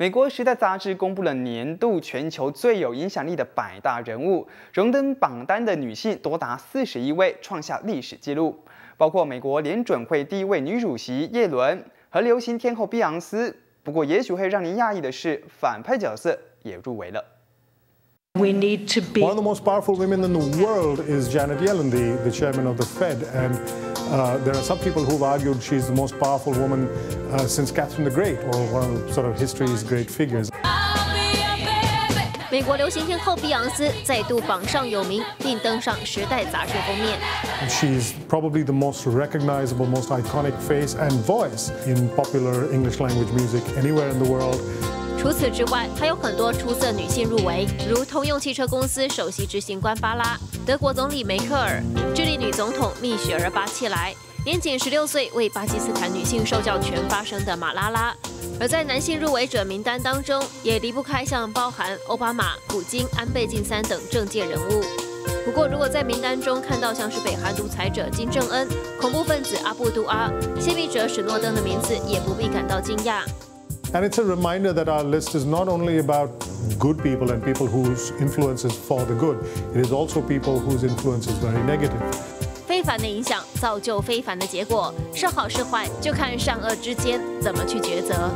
美国《时代》杂志公布了年度全球最有影响力的百大人物，荣登榜单的女性多达四十一位，创下历史纪录。包括美国联准会第一位女主席耶伦和流行天后碧昂斯。不过，也许会让您讶异的是，反派角色也入围了。We need to be one of the most powerful women in the world is Janet Yellen, the, the chairman of the Fed, and uh, there are some people who've argued she's the most powerful woman uh, since Catherine the Great, or one of sort of history's great figures. 美国流行天后碧昂斯再度榜上有名，并登上《时代》杂志封面。She's probably the most recognizable, most iconic face and voice in popular English language music anywhere in the world. 除此之外，还有很多出色女性入围，如通用汽车公司首席执行官巴拉、德国总理梅克尔、智利女总统蜜雪儿巴切莱，年仅十六岁为巴基斯坦女性受教权发声的马拉拉。而在男性入围者名单当中，也离不开像包含奥巴马、普京、安倍晋三等政界人物。不过，如果在名单中看到像是北韩独裁者金正恩、恐怖分子阿布杜阿、泄密者史诺登的名字，也不必感到惊讶。And it's a reminder that our list is not only about good people and people whose influence is for the good, it is also people whose influence is very negative. 非凡的影响造就非凡的结果，是好是坏，就看善恶之间怎么去抉择。